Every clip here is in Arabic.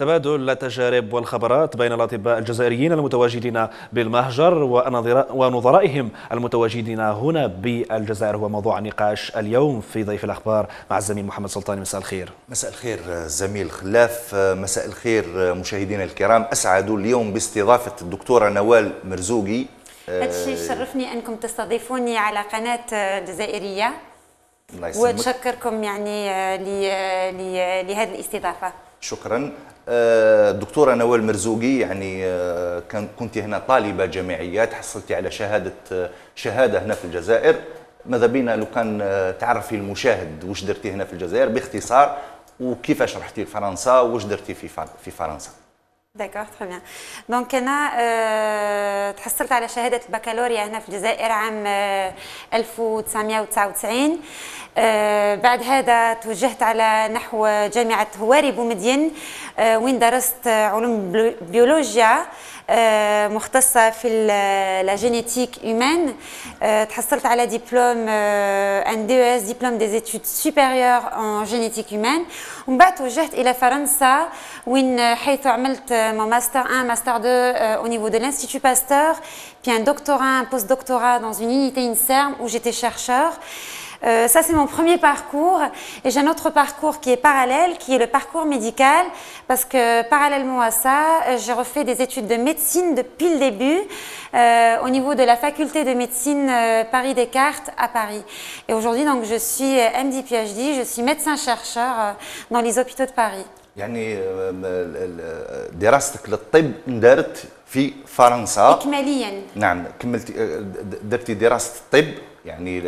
تبادل التجارب والخبرات بين الأطباء الجزائريين المتواجدين بالمهجر ونظرائهم المتواجدين هنا بالجزائر. هو موضوع نقاش اليوم في ضيف الأخبار مع الزميل محمد سلطاني مساء الخير. مساء الخير زميل خلاف. مساء الخير مشاهدينا الكرام. أسعد اليوم باستضافة الدكتورة نوال مرزوقي. هذا الشيء يشرفني أنكم تستضيفوني على قناة جزائرية. وتشكركم يعني لهذه الاستضافة. شكرا. الدكتوره آه، نوال مرزوقي يعني آه، كنت هنا طالبة جامعيات حصلتي على شهادة آه، شهادة هنا في الجزائر. ماذا بينا لو كان تعرفي المشاهد واش درتي هنا في الجزائر؟ باختصار وكيفاش رحتي لفرنسا واش درتي في فرنسا؟ d'accord très bien donc أنا أه تحصلت على شهادة البكالوريا هنا في الجزائر عام أه 1999 أه بعد هذا توجهت على نحو جامعة هواري بومدين أه وين درست علوم بيولوجيا. آه، مختصة في لا جينيتيك هيومان تحصلت على دبلوم ان دي اس دبلوم دي زيتود سوبيريور ان جينيتيك هيومان ومن بعد توجهت إلى فرنسا وين حيث عملت mon master 1, master 2 euh, au niveau de l'Institut Pasteur, puis un doctorat, un post-doctorat dans une unité INSERM où j'étais chercheur. Euh, ça, c'est mon premier parcours. Et j'ai un autre parcours qui est parallèle, qui est le parcours médical, parce que parallèlement à ça, euh, j'ai refait des études de médecine depuis le début, euh, au niveau de la faculté de médecine Paris Descartes à Paris. Et aujourd'hui, donc, je suis MD PhD, je suis médecin-chercheur dans les hôpitaux de Paris. يعني دراستك للطب اندرت في فرنسا إكماليا نعم كملتي درتي دراسة الطب يعني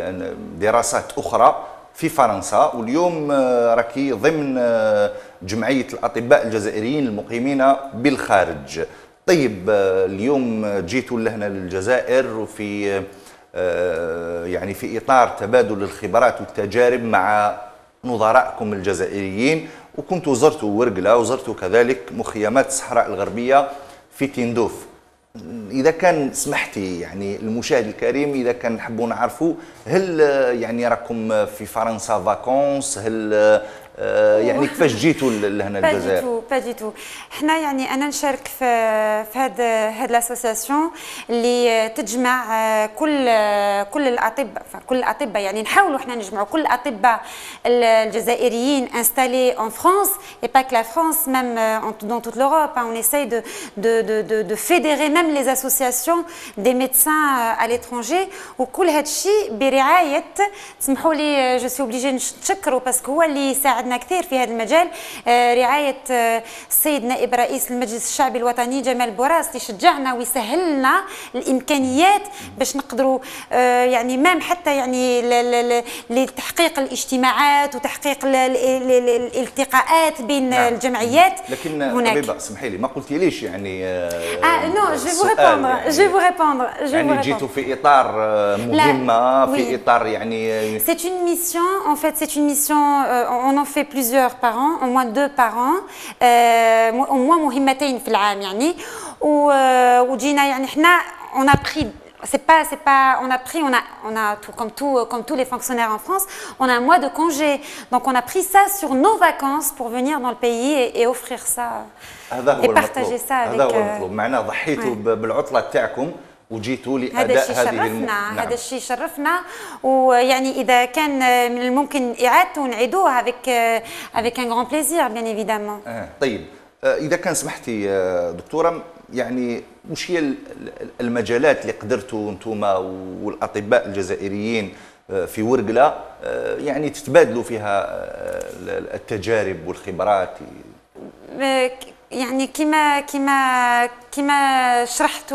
دراسات أخرى في فرنسا واليوم آه، راكي ضمن آه، جمعية الأطباء الجزائريين المقيمين بالخارج. طيب آه، اليوم جيتوا لهنا للجزائر وفي يعني في إطار تبادل الخبرات والتجارب مع نظرائكم الجزائريين وكنت زرتوا ورقلة وزرتوا كذلك مخيمات الصحراء الغربية في تندوف. إذا كان سمحتي يعني المشاهد الكريم إذا كان نحبوا نعرفوا هل يعني راكم في فرنسا vacances هل يعني كيفاش جيتوا لهنا الجزائر؟ pas du tout حنا يعني أنا نشارك في في هاد هاد l'association اللي تجمع آه، كل كل الأطباء كل الأطباء. يعني نحاولوا حنا نجمعوا كل الأطباء الجزائريين installés en France et pas la France même dans toute l'Europe essaye de de de de de fédérer même les associations des médecins à l'étranger. وكل هاد الشيء برعاية تسمحوا لي je suis obligée نشكروا parce que هو اللي ساعدنا ساعدنا كثير في هذا المجال. آه، رعاية آه، السيد نائب رئيس المجلس الشعبي الوطني جمال بوراس اللي شجعنا ويسهل لنا الإمكانيات باش نقدروا آه، يعني même حتى يعني لتحقيق الاجتماعات وتحقيق الالتقاءات بين نعم. الجمعيات لكن هناك. طبيبه اسمحي لي ما قلتي ليش يعني آه non je veux répondre je veux répondre يعني جيتوا في إطار مهمة في إطار يعني c'est اون ميسيون ان فيت سي اون ميسيون اون ان fait plusieurs par an, au moins deux par an, euh, au moins مهمتين في العام يعني وجينا يعني احنا on a pris c'est pas c'est pas on a pris on a on a tout comme tout comme tous les fonctionnaires en France on a un mois de congé donc on a pris ça sur nos vacances pour venir dans le pays et, et offrir ça et partager ça avec هذا هو المطلوب معناه ضحيتوا بالعطله تاعكم وجيتوا لاداء هذه شرفنا الم... نعم. هذا الشيء شرفنا. ويعني إذا كان من الممكن اعادته ونعيدوه افيك افيك ان غران بليزير بيان ايفيدامون طيب. آه، إذا كان سمحتي آه، دكتورة يعني وش هي المجالات اللي قدرتوا أنتم والأطباء الجزائريين آه، في ورقلة يعني تتبادلوا فيها التجارب والخبرات؟ يعني كما كما كما شرحت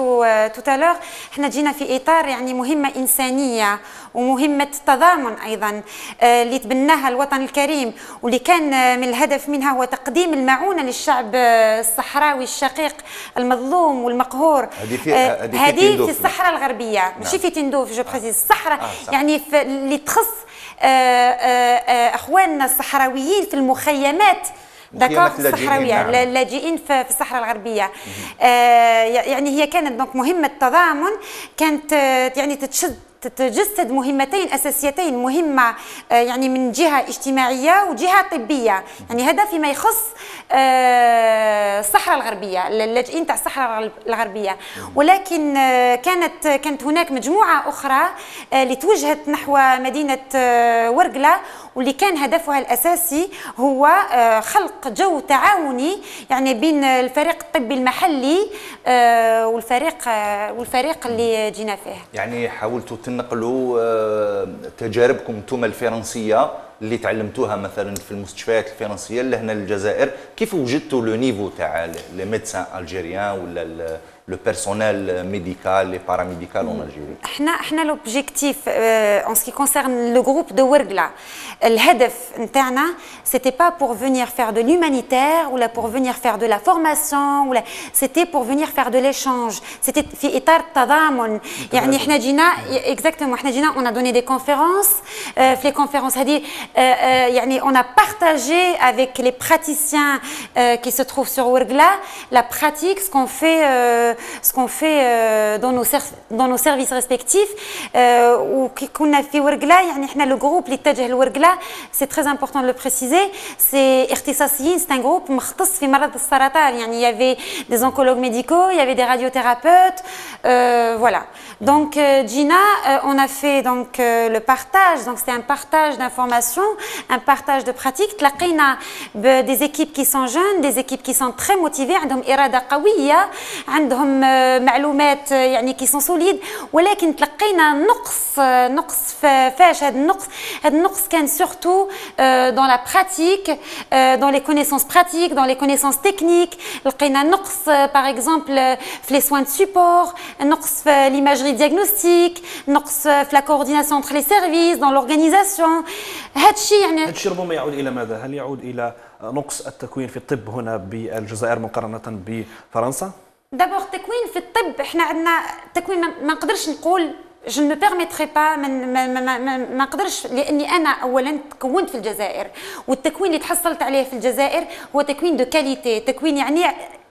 توتالور إحنا جينا في إطار يعني مهمة إنسانية ومهمة تضامن أيضا آه، اللي تبناها الوطن الكريم واللي كان من الهدف منها هو تقديم المعونة للشعب الصحراوي الشقيق المظلوم والمقهور. هذه في هذه في, في الصحراء الغربية. نعم. ماشي في تندوف je précise الصحراء آه يعني اللي تخص آه، إخواننا الصحراويين في المخيمات دكار الصحراوية نعم. اللاجئين في الصحراء الغربية. آه يعني هي كانت donc مهمة تضامن كانت يعني تتشد تتجسد مهمتين أساسيتين مهمة آه، يعني من جهة اجتماعية وجهة طبية. يعني هذا فيما يخص آه، الصحراء الغربية اللاجئين تاع الصحراء الغربية. ولكن آه، كانت كانت هناك مجموعة أخرى اللي توجهت نحو مدينة ورقلة واللي كان هدفها الأساسي هو خلق جو تعاوني يعني بين الفريق الطبي المحلي والفريق والفريق اللي جينا فيه. يعني حاولتوا تنقلوا آه، تجاربكم أنتم الفرنسية اللي تعلمتوها مثلا في المستشفيات الفرنسية لهنا للجزائر. كيف وجدتوا لو نيفو تاع لي ميدسان ألجيريان ولا le personnel médical et paramédical en Algérie احنا احنا l'objectif euh, en ce qui concerne le groupe de Wergla الهدف نتاعنا c'était pas pour venir faire de l'humanitaire ou là pour venir faire de la formation ou là c'était pour venir faire de l'échange c'était في اطار التضامن يعني احنا جينا exactement احنا جينا on a donné des conférences euh, في les conférences هذه euh, يعني on a partagé avec les praticiens qui se trouvent sur Wergla la pratique ce qu'on fait ce qu'on fait euh, dans nos dans nos services respectifs وكي كنا في ورقله يعني احنا لو جروب اللي اتجه لورقله سي تري امبورطون دو بريسيزي سي اختصاصيين سي ان جروب مختص في مرض السرطان يعني يافي دي زونكولوج ميديكو يافي دي راديوثيرابيوت فوالا دونك جينا on a fait donc le partage donc c'était un partage d'informations un partage de pratiques تلاقينا des équipes qui sont jeunes des équipes qui sont très motivées عندهم اراده قويه عندهم معلومات يعني كي سون سوليد ولكن تلقينا نقص نقص فاش هذا النقص هذا النقص كان surtout dans la pratique dans les connaissances pratiques dans les connaissances techniques لقينا نقص par exemple في les soins de support نقص في l'imagerie diagnostique نقص في la coordination entre les services dans l'organisation هذا الشيء يعني هذا الشيء ربما يعود إلى ماذا؟ هل يعود إلى نقص التكوين في الطب هنا بالجزائر مقارنة بفرنسا؟ d'abord التكوين في الطب إحنا عندنا تكوين ما نقدرش نقول je pas ما ما ما ما نقدرش لأني أنا اولا تكونت في الجزائر. والتكوين اللي تحصلت عليه في الجزائر هو تكوين de qualité تكوين يعني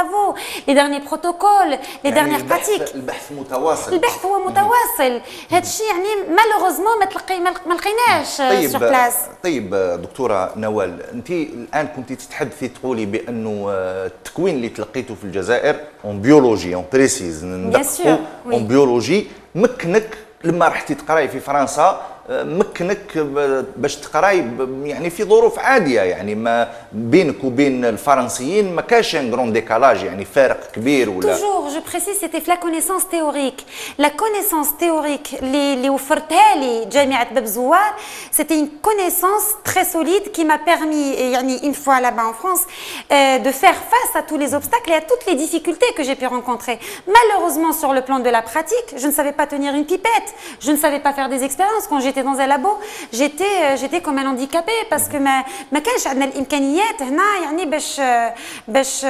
travaux les derniers protocoles les يعني dernières pratiques. البحث متواصل. البحث هو متواصل. هذا الشيء يعني malheureusement ما تلقي ما لقيناش طيب sur place طيب دكتورة نوال انت الآن كنت تتحدثي تقولي بأنه التكوين اللي تلقيته في الجزائر en biologie on précise ندققوا en biologie لكنك لما رحتي تقراي في فرنسا مكنك باش تقراي يعني في ظروف عاديه يعني ما بينك وبين الفرنسيين ما كاش ان غرون ديكالاج يعني فارق كبير ولا توجور جو بريسيس سيتي في لا كونيسونس تيوريك لا كونيسونس تيوريك اللي اللي وفرتها لي جامعه باب زوار سيتي اون كونيسونس تري سوليد كي ما بيرمي يعني اون فوا là-bas en France euh, de faire face à tous les obstacles et à toutes les difficultés que j'ai pu rencontrer malheureusement sur le plan de la pratique je ne savais pas tenir une pipette je ne savais pas faire des expériences quand j'étais dans un labo j'étais euh, j'étais comme un handicapé parce que ما ما كانش عندنا الامكانيات هنا يعني باش باش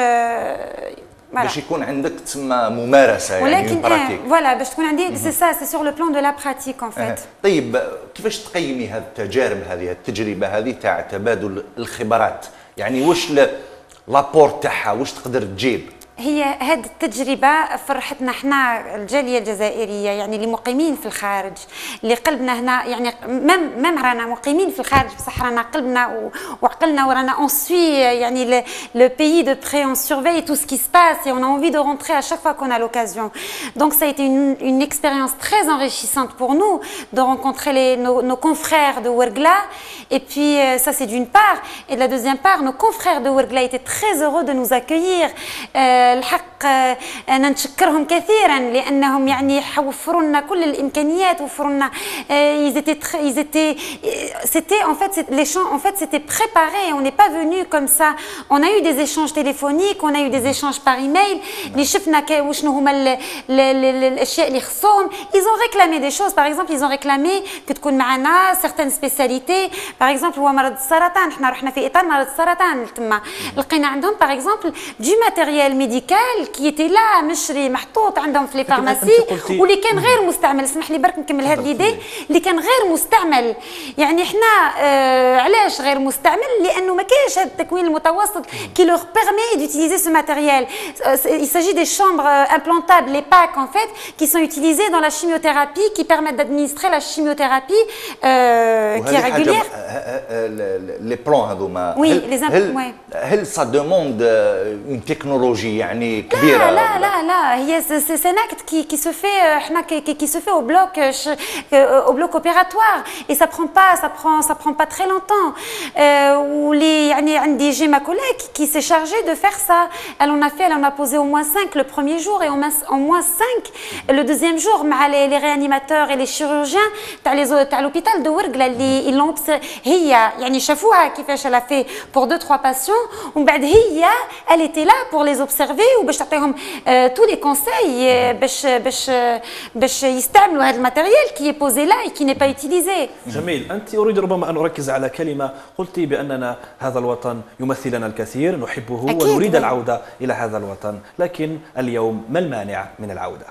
باش يكون عندك تما ممارسة يعني ولكن pratique voilà باش تكون عندي c'est ça c'est sur le plan de la pratique en fait طيب كيفاش تقيمي هذه التجارب هذه التجربة هذه تاع تبادل الخبرات؟ يعني واش l'apport تاعها واش تقدر تجيب؟ هي هذه التجربة فرحتنا احنا الجالية الجزائرية يعني اللي مقيمين في الخارج اللي قلبنا هنا يعني مم مم رانا مقيمين في الخارج بصح رانا قلبنا وعقلنا ورانا اون سوي يعني لو بيي دو بري اون سورفي تو سكي سباس اي اون انفي دو رونتري ا شاك فوا كون ا لوكازيون دونك سا ايتي اون اكسبيريونس تري انريشيسانت بور نو دو رونكونتري لي نو, nos confrères de Wergla et puis euh, ça c'est d'une part et de la deuxième part nos confrères de Wergla étaient très heureux de nous accueillir euh, الحق أنا نشكرهم كثيرا لانهم يعني حوفروا لنا كل الامكانيات وفروا لنا ils étaient c'était en fait les champs en fait c'était préparé on n'est pas venu comme ça on a eu des échanges téléphoniques on a eu des échanges par email اللي شفنا وشنو هما الاشياء اللي خصهم ils ont réclamé des choses par exemple ils ont réclamé que تكون معنا certaines spécialités par exemple هو مرض السرطان إحنا رحنا في اطار مرض السرطان تما لقينا عندهم par exemple du matériel médical qui était là مشري محطوط عندهم في لي فارماسي واللي كان غير مستعمل اسمح لي برك نكمل هذه ليدي اللي كان غير مستعمل يعني احنا آه علاش غير مستعمل لانه ما كاينش هذا التكوين المتوسط qui leur permet d'utiliser ce matériel il s'agit des chambres implantables les PAC en fait qui sont utilisées dans la chimiothérapie qui permettent d'administrer la chimiothérapie euh, qui est régulière les plans هذوما oui les هل, هل ça demande une technologie يعني كبيره لا لا لا لا هي c'est un acte qui qui se fait احنا qui, qui se fait au bloc au bloc opératoire et ça prend pas ça prend ça prend pas très longtemps واللي يعني عندي j'ai ma collègue qui s'est chargée de faire ça elle en a fait elle en a posé au moins 5 le premier jour et au moins 5 le deuxième jour مع les, les réanimateurs et les chirurgiens تاع les تاع l'hôpital de ورقله اللي ils l'ont هي يعني شافوها كيفاش elle a fait pour 2 3 patients ومن بعد هي elle était là pour les observer وباش تعطيهم tous les conseils باش باش باش يستعملوا هذا ال matériel posé là et qui n'est pas utilisé. جميل انت اريد ربما ان اركز على كلمه قلت باننا هذا الوطن يمثلنا الكثير نحبه ونريد العوده إلى هذا الوطن لكن اليوم ما المانع من العوده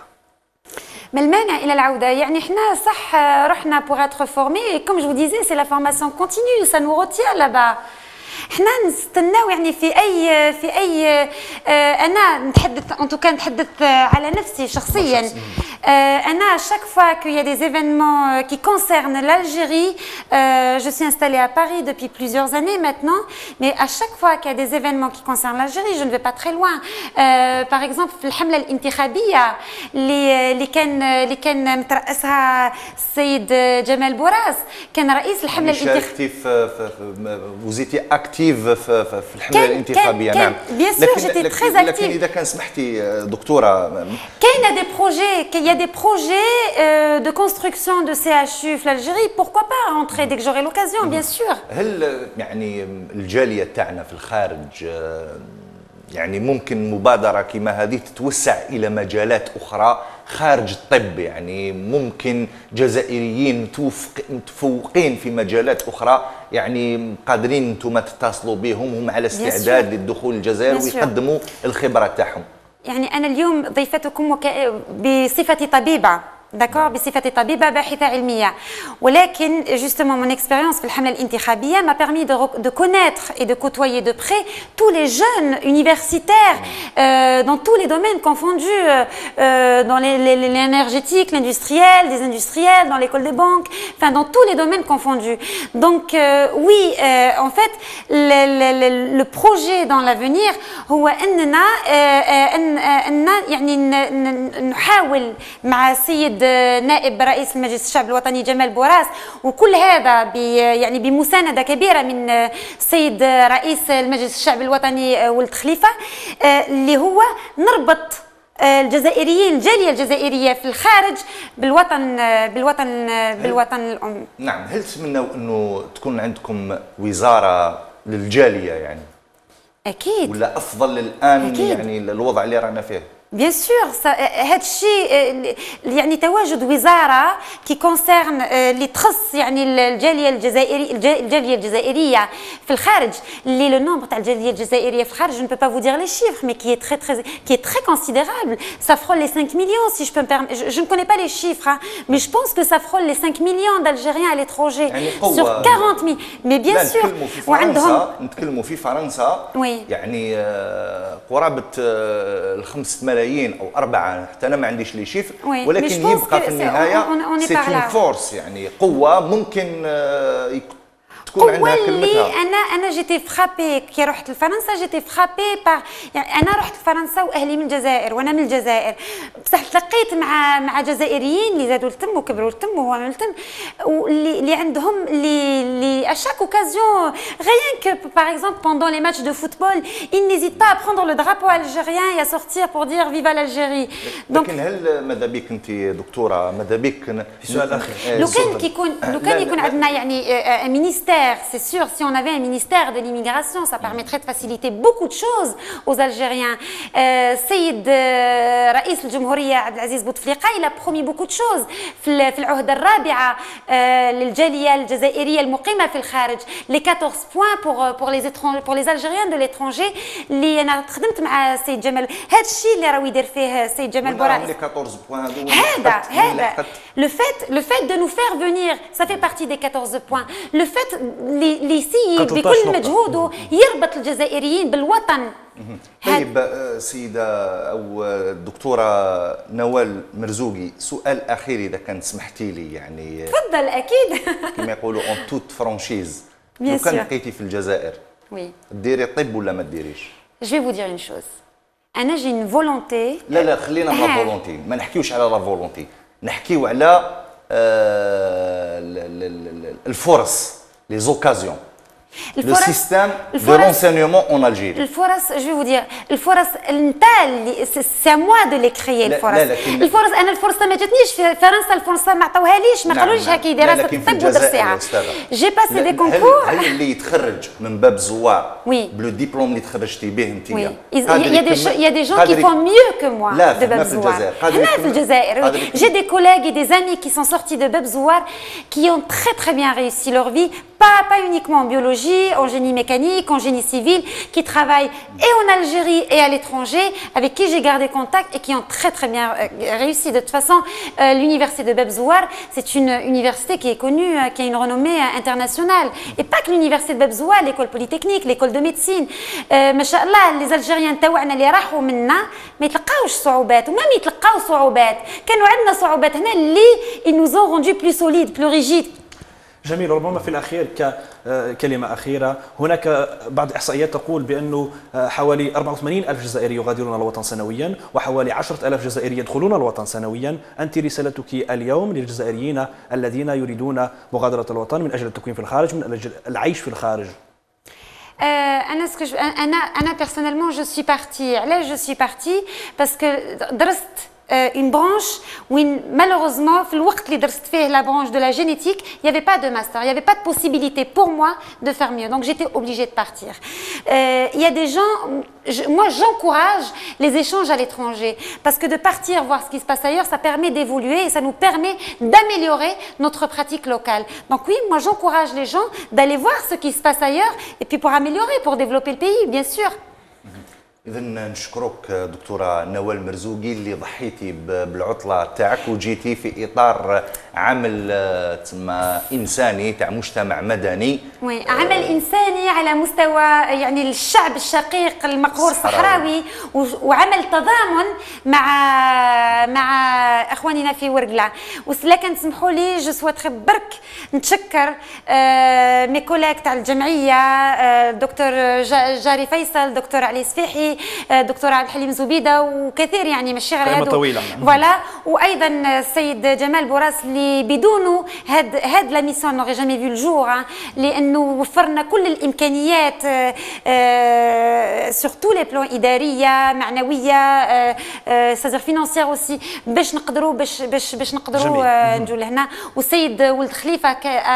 ما المانع إلى العوده يعني إحنا صح رحنا pour être formés. Comme je vous disais c'est la formation continue ça nous retient إحنا نستناو يعني في اي في اي أنا نتحدث ان توكا نتحدث على نفسي شخصيا أنا chaque fois qu'il y a des événements qui concernent l'Algérie je suis installée à Paris depuis plusieurs années maintenant mais à chaque fois qu'il y a des événements qui concernent l'Algérie je ne vais pas très loin par exemple في الحمله الانتخابيه اللي اللي كان اللي كان مترأسها السيد جمال بوراس كان رئيس الحمله الانتخابيه active في, في الحملة الانتخابية نعم. bien sûr j'étais très active لكن إذا كان سمحتي دكتورة كاين des projets y a des projets euh, de construction de CHU في pourquoi pas rentrer dès que j'aurai l'occasion bien sûr. هل يعني الجالية تاعنا في الخارج يعني ممكن مبادرة كما هذه تتوسع إلى مجالات أخرى خارج الطب يعني ممكن جزائريين متفوقين في مجالات أخرى يعني قادرين أنتم تتصلوا بهم هم على استعداد للدخول الجزائر ويقدموا الخبرة تاعهم. يعني أنا اليوم ضيفتكم وك... بصفتي طبيبة. داكور بصفتي طبيبه باحثه علميه ولكن جوستومون مون اكسبيريونس في الحمله الانتخابيه ما بيرمي دو دو كونيتر اي دو كوتويي دو بري tous les jeunes universitaires euh, dans tous les domaines confondus euh, dans l'énergétique l'industriel des industriels dans l'école des banques enfin dans tous les domaines confondus donc euh, oui en fait le, le, le projet dans l'avenir هو اننا ان يعني نحاول مع السيد نائب رئيس المجلس الشعب الوطني جمال بوراس وكل هذا يعني بمساندة كبيرة من السيد رئيس المجلس الشعب الوطني ولد خليفة اللي هو نربط الجزائريين الجاليه الجزائرية في الخارج بالوطن بالوطن بالوطن الأم. نعم هل تتمنوا أنه تكون عندكم وزارة للجالية يعني؟ أكيد. ولا أفضل الان أكيد. يعني الوضع اللي رانا فيه؟ Bien sûr, euh, euh, euh, qui concerne les trosses, le nombre je ne peux pas vous dire les chiffres, mais qui est très, considérable. Ça frôle les 5 millions, si je peux me permettre. Je, ne connais pas les chiffres, hein, mais je pense que ça frôle les 5 millions d'Algériens à l'étranger sur 40 000. Mais bien sûr, oui. ملايين أو أربعة حتى أنا ما عنديش لي شيفر ولكن يبقى في النهاية سي فورس يعني قوة ممكن تكون عندها كلمتها. أنا أنا j'étais frappée كي رحت لفرنسا j'étais frappée par يعني أنا رحت لفرنسا وأهلي من الجزائر وأنا من الجزائر. بصح تلقيت مع مع جزائريين اللي زادوا التم وكبروا التم وهو من التم. واللي اللي عندهم اللي اللي à chaque occasion rien que par exemple pendant les matchs de football ils n'hésitent pas à prendre le drapeau algérien et à sortir pour dire viva l'Algérie لكن هل ماذا بك أنت دكتورة؟ ماذا بك؟ في سؤال اخر لو كان كيكون لو كان يكون عندنا يعني ministère, c'est sûr, si on avait un ministère de l'immigration, ça permettrait de faciliter beaucoup de choses aux Algériens. Euh, Saïd euh, Raïs الجمهورية عبد العزيز بوتفليقة il a promis beaucoup de choses في في العهدة الرابعة للجالية الجزائرية المقيمة في الخارج les 14 points pour pour les étrangers pour les Algériens de l'étranger اللي أنا خدمت مع السيد جمال هذا الشيء اللي راهو يدير فيه السيد جمال بوراعي هذا هذا le fait le fait de nous faire venir ça fait partie des 14 points لو فات اللي بكل مجهوده يربط الجزائريين بالوطن. طيب آه، سيدة أو الدكتورة نوال مرزوقي سؤال أخير إذا كان سمحتي لي يعني تفضل أكيد. كما يقولوا en toute franchise لو كان بقيتي في الجزائر وي ديري طب ولا ما ديريش je veux dire une chose أنا j'ai une volonté لا لا خلينا من la volonté ما نحكيوش على la volonté نحكيو على آه الفرص. les occasions le système de renseignement en Algérie. الفرص je vais vous dire الفرص انت سي موا دو لي كريي الفرص الفرص انا الفرصه ما جاتنيش في فرنسا الفرصه ما عطوهاليش ما قالوليش هكا دراسه الطب ودرسيها جي باسي دي كونكور هل اللي يتخرج من باب زوار بلو ديبلوم اللي تخرجتي به انت وي يا دي يا دي جون كي فون ميو كو موا دو باب زوار هنا في الجزائر جي دي كوليغ اي دي امي كي سون سورتي دو باب زوار كي اون تري تري بيان réussi leur vie pas pas uniquement en biologie en génie mécanique en génie civil qui travaillent et en Algérie et à l'étranger avec qui j'ai gardé contact et qui ont très très bien réussi de toute façon euh, l'université de Bebzouar c'est une université qui est connue euh, qui a une renommée euh, internationale et pas que l'université de Bebzouar l'école polytechnique l'école de médecine ما شاء الله les Algériens تاوعنا اللي راحوا منا ما يتلقاوش صعوبات وما يتلقاو صعوبات كانوا عندنا صعوبات هنا اللي ils nous ont rendu plus solides plus rigides جميل ربما في الأخير ككلمة أخيرة. هناك بعض الإحصائيات تقول بأنه حوالي 84 ألف جزائري يغادرون الوطن سنويا وحوالي 10 ألف جزائري يدخلون الوطن سنويا. أنت رسالتك اليوم للجزائريين الذين يريدون مغادرة الوطن من أجل التكوين في الخارج من أجل العيش في الخارج. أنا سكو أنا أنا بيرسونيلمون جو سوي بارتي علاش جو سوي بارتي باسكو درست une branche où malheureusement, la branche de la génétique, il n'y avait pas de master, il n'y avait pas de possibilité pour moi de faire mieux. Donc j'étais obligée de partir. Euh, il y a des gens, moi j'encourage les échanges à l'étranger parce que de partir voir ce qui se passe ailleurs, ça permet d'évoluer et ça nous permet d'améliorer notre pratique locale. Donc oui, moi j'encourage les gens d'aller voir ce qui se passe ailleurs et puis pour améliorer, pour développer le pays, bien sûr. اذا نشكرك دكتورة نوال مرزوقي اللي ضحيتي بالعطلة تاعك وجيتي في إطار عمل آه، تسمى إنساني تاع مجتمع مدني. وي عمل إنساني على مستوى يعني الشعب الشقيق المقهور الصحراوي وعمل تضامن مع مع إخواننا في ورقلة. ولكن تسمحوا لي je souhaite برك نتشكر آه، mes collègues تاع الجمعية آه، دكتور جاري فيصل دكتور علي سفيحي دكتور عبد الحليم زبيدة وكثير يعني من الشغل هذا طويلة. voilà. وأيضا السيد جمال بوراس اللي بدونه هاد هاد la mission n'aurait jamais vu le jour لأنه وفرنا كل الإمكانيات sur tous les plans إدارية معنوية سازر financière aussi باش نقدروا باش باش باش نقدروا نجوا لهنا. والسيد ولد خليفة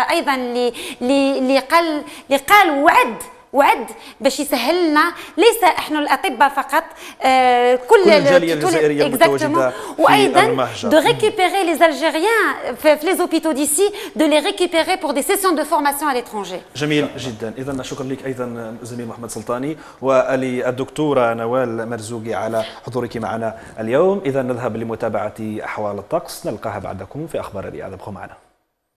أيضا اللي اللي قال اللي قال وعد وعد باش يسهل لنا ليس إحنا الأطباء فقط آه كل, كل الجالية الجزائرية المتواجده وأيضا de récupérer les Algériens في les hôpitaux d'ici de les récupérer pour des sessions de formation à l'étranger جميل جدا. اذا شكرا لك أيضا زميل محمد سلطاني وللدكتوره نوال مرزوقي على حضورك معنا اليوم. اذا نذهب لمتابعة أحوال الطقس. نلقاها بعدكم في أخبار الرياضه ابقوا معنا.